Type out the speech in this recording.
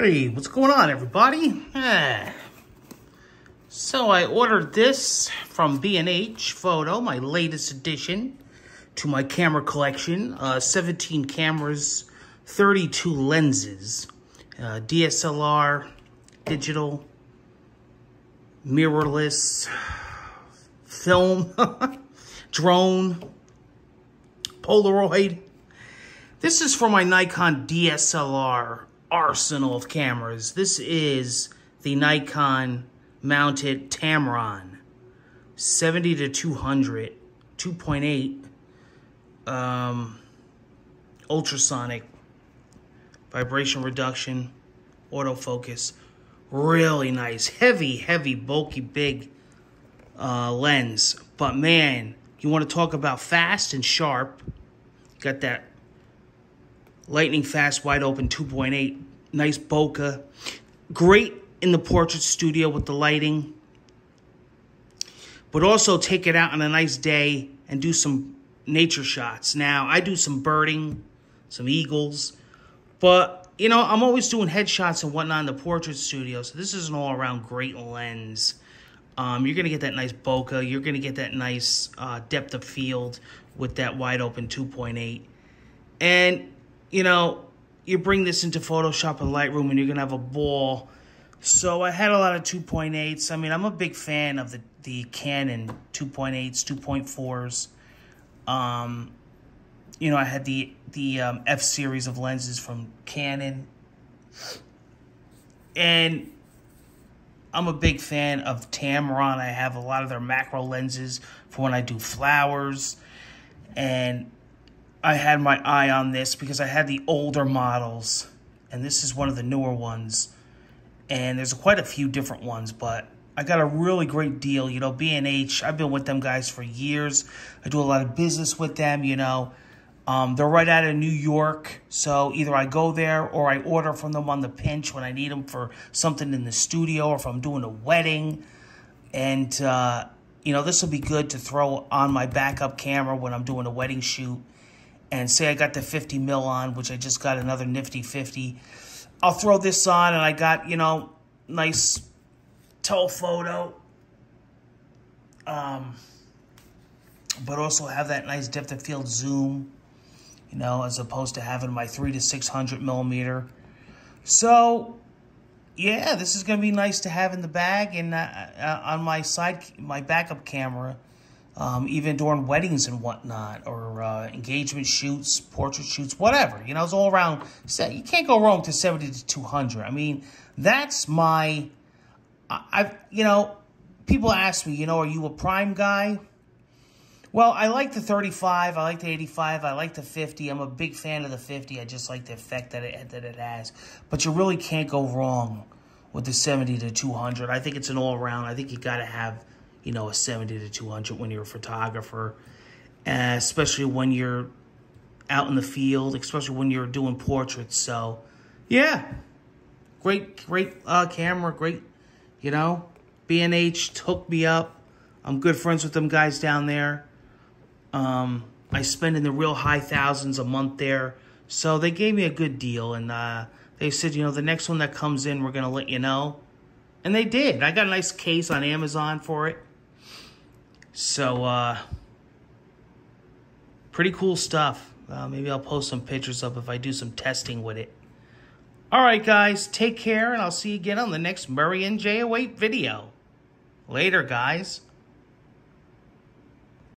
Hey, what's going on, everybody? Ah. So I ordered this from B&H Photo, my latest addition to my camera collection. Uh, 17 cameras, 32 lenses, uh, DSLR, digital, mirrorless, film, drone, Polaroid. This is for my Nikon DSLR arsenal of cameras. This is the Nikon mounted Tamron 70 to 200 2.8 um, ultrasonic vibration reduction autofocus. Really nice. Heavy heavy bulky big uh, lens. But man you want to talk about fast and sharp? Got that lightning fast wide open 2.8 nice bokeh. Great in the portrait studio with the lighting. But also take it out on a nice day and do some nature shots. Now i do some birding some eagles. But you know i'm always doing headshots and whatnot in the portrait studio. So this is an all-around great lens. Um, you're going to get that nice bokeh. You're going to get that nice uh, depth of field with that wide open 2.8 and you know, you bring this into Photoshop and Lightroom and you're going to have a ball. So I had a lot of 2.8s. I mean, I'm a big fan of the, the Canon 2.8s, 2.4s. Um, you know, I had the, the um, F series of lenses from Canon. And I'm a big fan of Tamron. I have a lot of their macro lenses for when I do flowers. And I had my eye on this because I had the older models, and this is one of the newer ones. And there's quite a few different ones, but I got a really great deal. You know, B&H, I've been with them guys for years. I do a lot of business with them, you know. Um, they're right out of New York, so either I go there or I order from them on the pinch when I need them for something in the studio or if I'm doing a wedding. And, uh, you know, this will be good to throw on my backup camera when I'm doing a wedding shoot and say I got the 50 mil on, which I just got another nifty 50, I'll throw this on and I got, you know, nice telephoto. Um, but also have that nice depth of field zoom, you know, as opposed to having my 3 to 600 millimeter. So, yeah, this is going to be nice to have in the bag and uh, uh, on my side, my backup camera um, even during weddings and whatnot, or uh, engagement shoots, portrait shoots, whatever. You know, it's all around. You can't go wrong to 70 to 200. I mean, that's my, I, I've, you know, people ask me, you know, are you a prime guy? Well, I like the 35, I like the 85, I like the 50. I'm a big fan of the 50. I just like the effect that it, that it has. But you really can't go wrong with the 70 to 200. I think it's an all-around. I think you got to have you know, a 70 to 200 when you're a photographer, uh, especially when you're out in the field, especially when you're doing portraits. So, yeah, great, great uh, camera, great, you know, B&H hooked me up. I'm good friends with them guys down there. Um, I spend in the real high thousands a month there. So they gave me a good deal. And uh, they said, you know, the next one that comes in, we're going to let you know. And they did. I got a nice case on Amazon for it. So, uh, pretty cool stuff. Uh, maybe I'll post some pictures up if I do some testing with it. All right, guys, take care, and I'll see you again on the next MurrayNJ08 video. Later, guys.